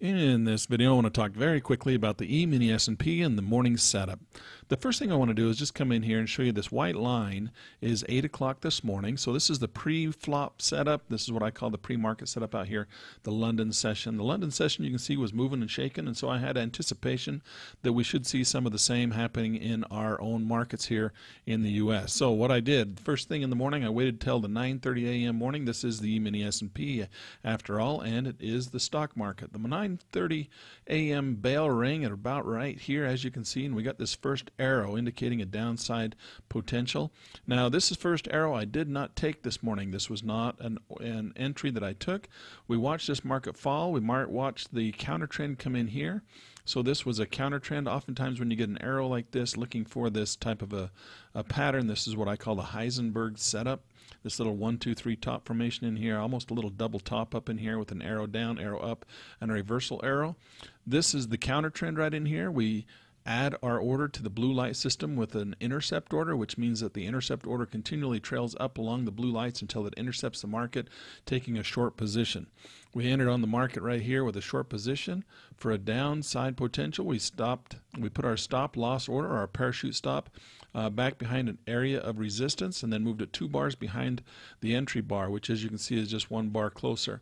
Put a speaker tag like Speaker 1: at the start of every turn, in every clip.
Speaker 1: In this video, I want to talk very quickly about the E-mini S&P and the morning setup. The first thing I want to do is just come in here and show you this white line is 8 o'clock this morning. So this is the pre-flop setup. This is what I call the pre-market setup out here, the London session. The London session you can see was moving and shaking, and so I had anticipation that we should see some of the same happening in our own markets here in the U.S. So what I did, first thing in the morning, I waited till the 9.30 a.m. morning. This is the E-mini S&P after all, and it is the stock market. The 9:30 a.m. bell rang at about right here, as you can see, and we got this first arrow indicating a downside potential. Now, this is first arrow I did not take this morning. This was not an, an entry that I took. We watched this market fall. We watched the counter trend come in here. So this was a counter trend. Oftentimes when you get an arrow like this looking for this type of a, a pattern, this is what I call the Heisenberg setup. This little one, two, three top formation in here, almost a little double top up in here with an arrow down, arrow up, and a reversal arrow. This is the counter trend right in here. We add our order to the blue light system with an intercept order, which means that the intercept order continually trails up along the blue lights until it intercepts the market, taking a short position. We entered on the market right here with a short position. For a downside potential, we stopped, we put our stop loss order, our parachute stop, uh, back behind an area of resistance and then moved it two bars behind the entry bar, which as you can see is just one bar closer.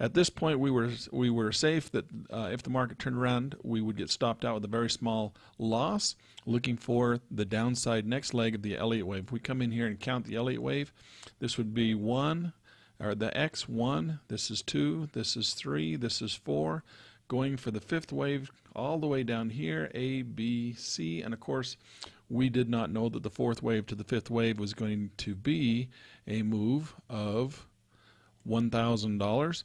Speaker 1: At this point, we were we were safe that uh, if the market turned around, we would get stopped out with a very small loss, looking for the downside next leg of the Elliott wave. If we come in here and count the Elliott wave, this would be one, or the X one. This is two. This is three. This is four. Going for the fifth wave all the way down here, A, B, C, and of course, we did not know that the fourth wave to the fifth wave was going to be a move of $1,000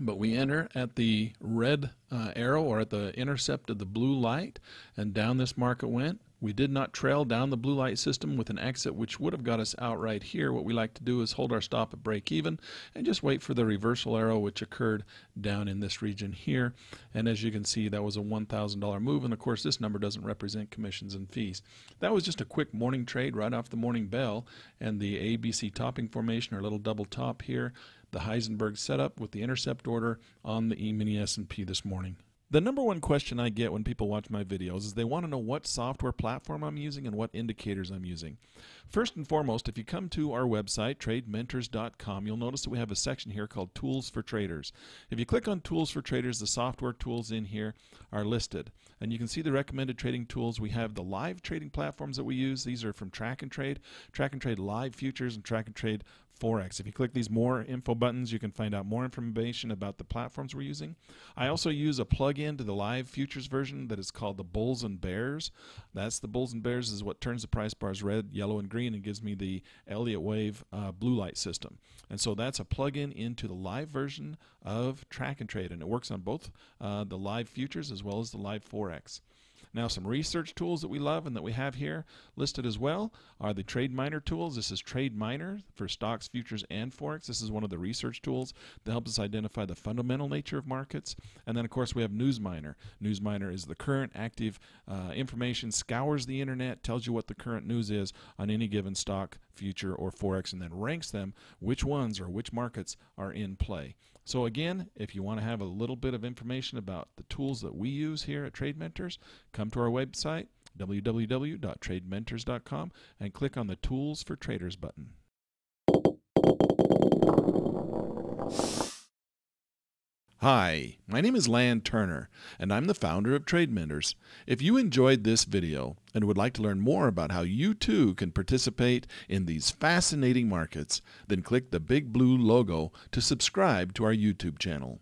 Speaker 1: but we enter at the red uh, arrow or at the intercept of the blue light and down this market went. We did not trail down the blue light system with an exit which would have got us out right here. What we like to do is hold our stop at break even and just wait for the reversal arrow which occurred down in this region here. And as you can see that was a $1,000 move. And of course this number doesn't represent commissions and fees. That was just a quick morning trade right off the morning bell. And the ABC topping formation or little double top here the Heisenberg setup with the intercept order on the E-mini S&P this morning. The number one question I get when people watch my videos is they want to know what software platform I'm using and what indicators I'm using. First and foremost, if you come to our website, tradementors.com, you'll notice that we have a section here called Tools for Traders. If you click on Tools for Traders, the software tools in here are listed. And you can see the recommended trading tools. We have the live trading platforms that we use. These are from Track 'n Trade, Track 'n Trade Live Futures, and Track 'n Trade Forex. If you click these more info buttons, you can find out more information about the platforms we're using. I also use a plug-in to the live futures version that is called the Bulls and Bears. That's the Bulls and Bears is what turns the price bars red, yellow, and green and gives me the Elliott Wave uh, blue light system. And so that's a plug-in into the live version of Track 'n Trade, and it works on both uh, the live futures as well as the live Forex. Now, some research tools that we love and that we have here listed as well are the TradeMiner tools. This is TradeMiner for stocks, futures, and forex. This is one of the research tools that helps us identify the fundamental nature of markets. And then, of course, we have Newsminer. Newsminer is the current active uh, information, scours the internet, tells you what the current news is on any given stock, future, or forex, and then ranks them which ones or which markets are in play. So again, if you want to have a little bit of information about the tools that we use here at Trade Mentors, come to our website www.tradementors.com and click on the Tools for Traders button. Hi, my name is Lan Turner, and I'm the founder of Trade Mentors. If you enjoyed this video and would like to learn more about how you too can participate in these fascinating markets, then click the big blue logo to subscribe to our YouTube channel.